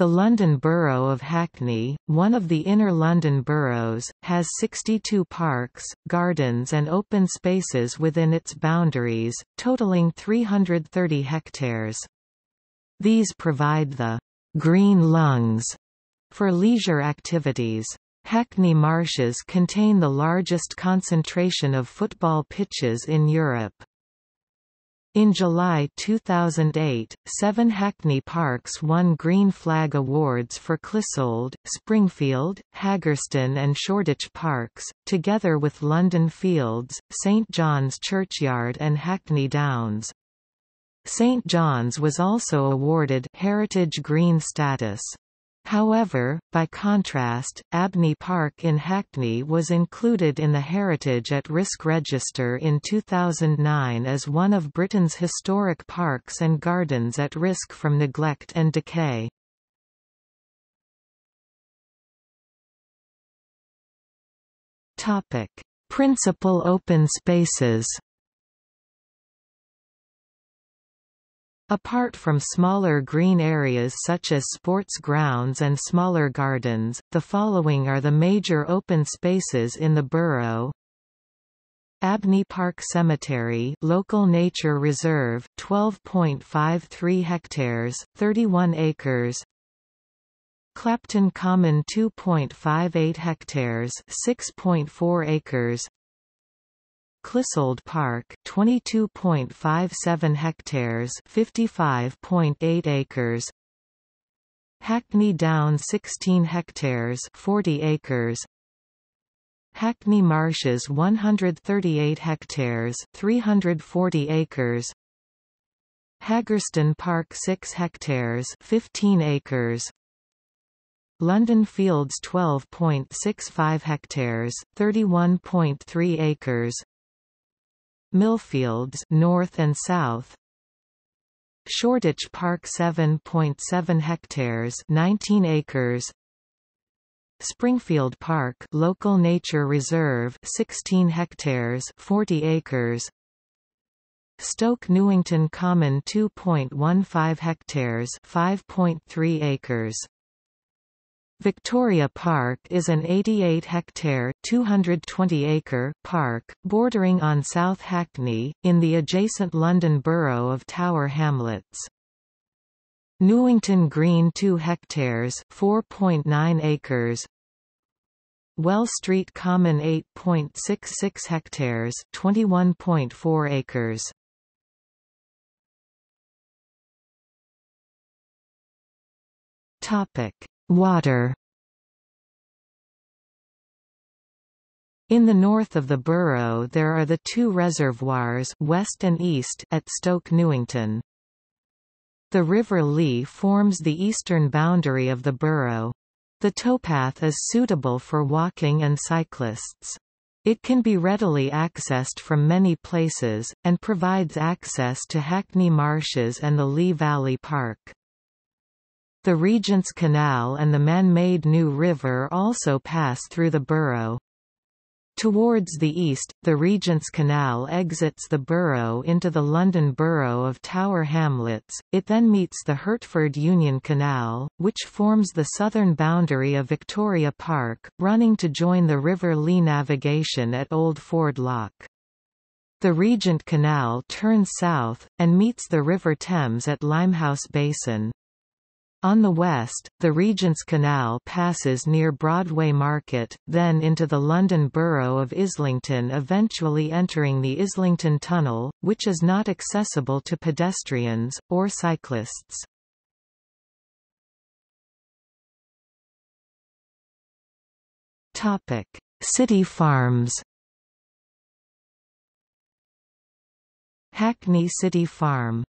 The London Borough of Hackney, one of the inner London boroughs, has 62 parks, gardens and open spaces within its boundaries, totaling 330 hectares. These provide the «green lungs» for leisure activities. Hackney Marshes contain the largest concentration of football pitches in Europe. In July 2008, seven Hackney parks won Green Flag Awards for Clissold, Springfield, Haggerston and Shoreditch Parks, together with London Fields, St John's Churchyard and Hackney Downs. St John's was also awarded Heritage Green status. However, by contrast, Abney Park in Hackney was included in the Heritage at Risk Register in 2009 as one of Britain's historic parks and gardens at risk from neglect and decay. Principal open spaces Apart from smaller green areas such as sports grounds and smaller gardens, the following are the major open spaces in the borough. Abney Park Cemetery local nature reserve 12.53 hectares 31 acres Clapton Common 2.58 hectares 6.4 acres Clissold Park 22.57 hectares 55.8 acres. Hackney Down 16 hectares 40 acres. Hackney Marshes 138 hectares 340 acres. Haggerston Park 6 hectares 15 acres. London Fields 12.65 hectares 31.3 acres Millfields north and south. Shoreditch Park 7.7 hectares 19 acres. Springfield Park local nature reserve 16 hectares 40 acres. Stoke Newington Common 2.15 hectares 5.3 acres Victoria Park is an 88-hectare (220-acre) park, bordering on South Hackney, in the adjacent London borough of Tower Hamlets. Newington Green 2 hectares 4.9 acres Well Street Common 8.66 hectares 21.4 acres Topic Water In the north of the borough there are the two reservoirs west and east at Stoke Newington. The River Lee forms the eastern boundary of the borough. The towpath is suitable for walking and cyclists. It can be readily accessed from many places, and provides access to Hackney Marshes and the Lee Valley Park. The Regent's Canal and the man-made New River also pass through the borough. Towards the east, the Regent's Canal exits the borough into the London borough of Tower Hamlets, it then meets the Hertford Union Canal, which forms the southern boundary of Victoria Park, running to join the River Lee navigation at Old Ford Lock. The Regent Canal turns south, and meets the River Thames at Limehouse Basin. On the west, the Regent's Canal passes near Broadway Market, then into the London borough of Islington eventually entering the Islington Tunnel, which is not accessible to pedestrians, or cyclists. City farms Hackney City Farm